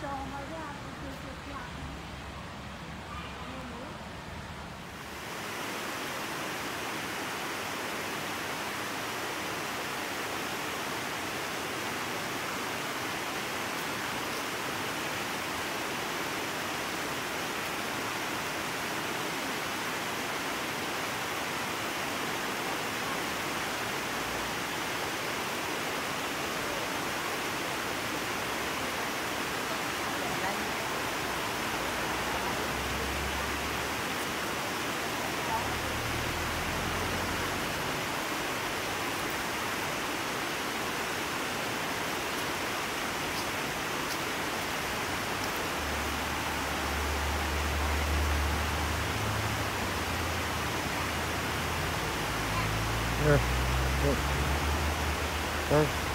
走，我们要不就是这。There. There. there.